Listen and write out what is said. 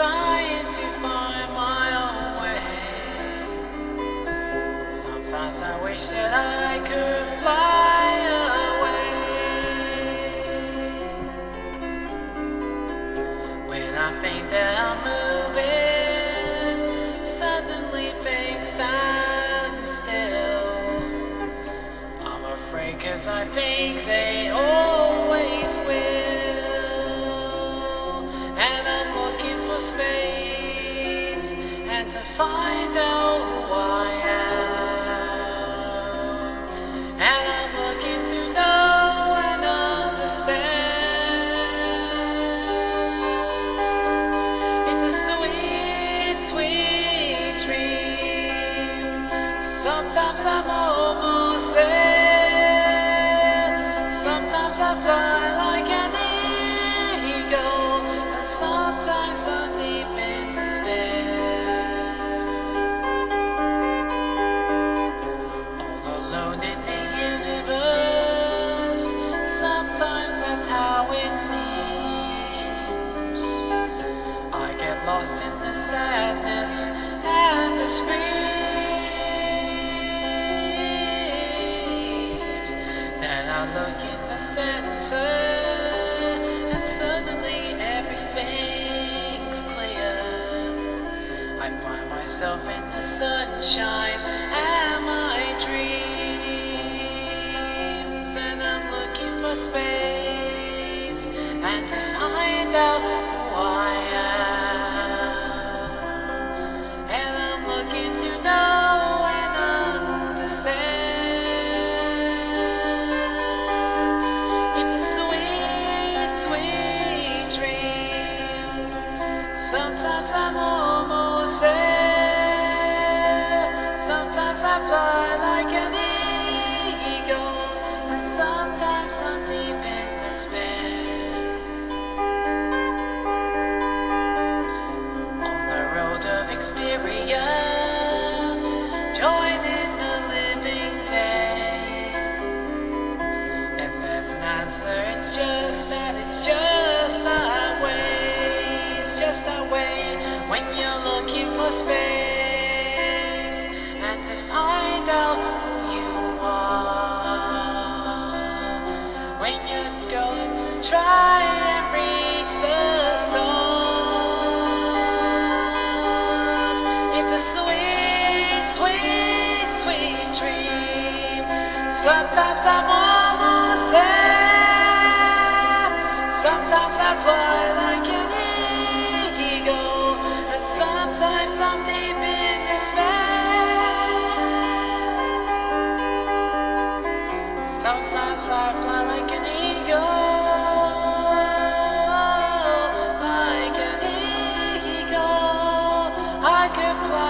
trying to find my own way. Sometimes I wish that I could fly away. When I think that I'm moving, suddenly things stand still. I'm afraid cause I think they and to find out who I am. And I'm looking to know and understand. It's a sweet, sweet dream. Sometimes I'm almost there. Sometimes I fly like look in the center, and suddenly everything's clear. I find myself in the sunshine and my dreams, and I'm looking for space and to find out Sometimes I'm almost there. Sometimes I fly like an eagle, and sometimes I'm deep in despair. On the road of experience, joining the living day. If there's an answer, it's just that it's just just that way when you're looking for space and to find out who you are. When you're going to try and reach the stars, it's a sweet, sweet, sweet dream. Sometimes I'm almost there. Sometimes I fly like an Sometimes I fly like an eagle. Like an eagle, I could fly.